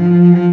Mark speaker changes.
Speaker 1: Mm-hmm.